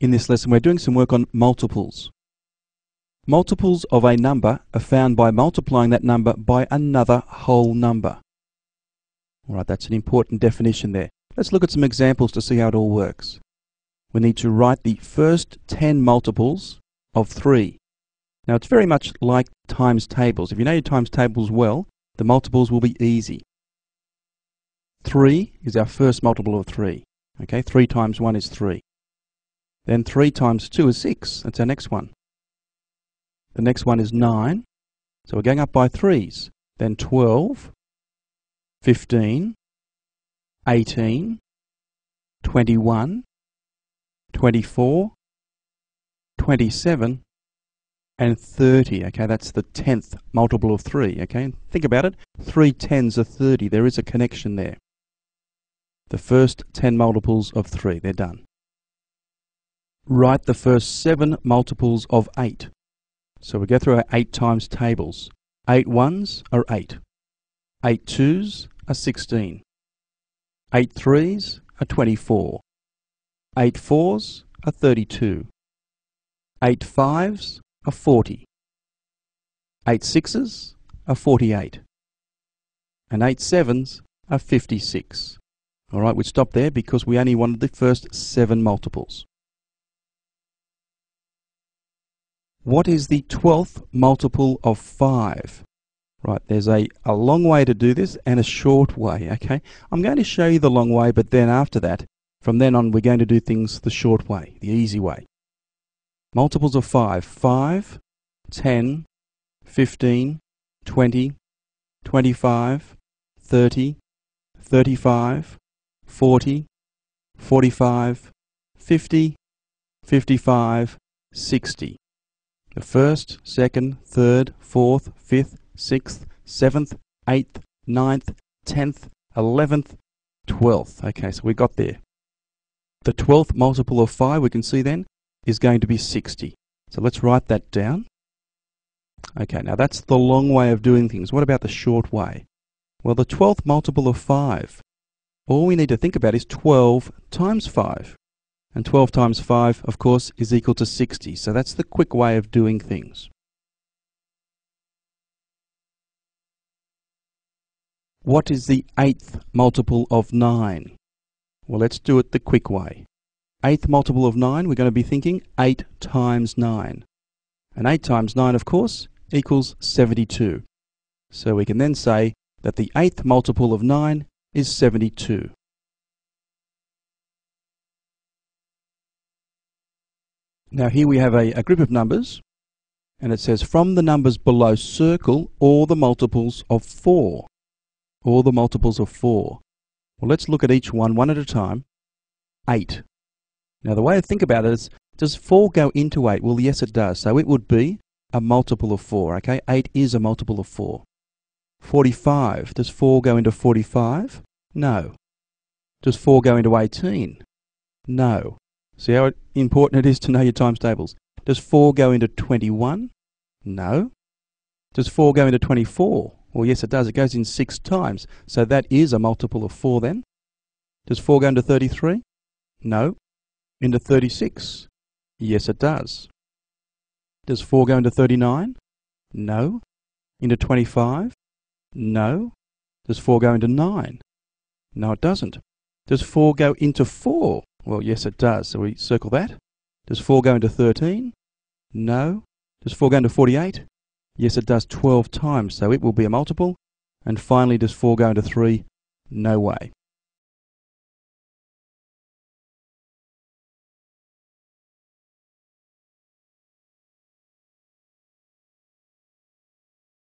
In this lesson we're doing some work on multiples. Multiples of a number are found by multiplying that number by another whole number. Alright, that's an important definition there. Let's look at some examples to see how it all works. We need to write the first 10 multiples of 3. Now it's very much like times tables. If you know your times tables well, the multiples will be easy. 3 is our first multiple of 3. Okay, 3 times 1 is 3. Then 3 times 2 is 6. That's our next one. The next one is 9. So we're going up by 3s. Then 12, 15, 18, 21, 24, 27, and 30. Okay, that's the 10th multiple of 3. Okay, think about it. 3 tens are 30. There is a connection there. The first 10 multiples of 3. They're done. Write the first seven multiples of 8. So we go through our 8 times tables. 8 ones are 8. 8 twos are 16. 8 threes are 24. 8 fours are 32. 8 fives are 40. 8 sixes are 48. And 8 sevens are 56. Alright, we stop there because we only wanted the first seven multiples. What is the 12th multiple of 5? Right, there's a, a long way to do this and a short way, okay? I'm going to show you the long way, but then after that, from then on, we're going to do things the short way, the easy way. Multiples of 5. 5, 10, 15, 20, 25, 30, 35, 40, 45, 50, 55, 60 the first, second, third, fourth, fifth, sixth, seventh, eighth, ninth, tenth, eleventh, twelfth. Okay, so we got there. The twelfth multiple of 5, we can see then, is going to be 60. So let's write that down. Okay, now that's the long way of doing things. What about the short way? Well, the 12th multiple of 5. All we need to think about is 12 times 5. And 12 times 5, of course, is equal to 60. So that's the quick way of doing things. What is the eighth multiple of 9? Well, let's do it the quick way. Eighth multiple of 9, we're going to be thinking 8 times 9. And 8 times 9, of course, equals 72. So we can then say that the eighth multiple of 9 is 72. Now here we have a, a group of numbers and it says from the numbers below circle all the multiples of 4. All the multiples of 4. Well, let's look at each one one at a time. 8. Now the way to think about it is, does 4 go into 8? Well, yes it does. So it would be a multiple of 4, okay? 8 is a multiple of 4. 45. Does 4 go into 45? No. Does 4 go into 18? No. See how important it is to know your times tables. Does 4 go into 21? No. Does 4 go into 24? Well, yes, it does. It goes in 6 times. So that is a multiple of 4 then. Does 4 go into 33? No. Into 36? Yes, it does. Does 4 go into 39? No. Into 25? No. Does 4 go into 9? No, it doesn't. Does 4 go into 4? Well, yes, it does. So we circle that. Does 4 go into 13? No. Does 4 go into 48? Yes, it does 12 times, so it will be a multiple. And finally, does 4 go into 3? No way.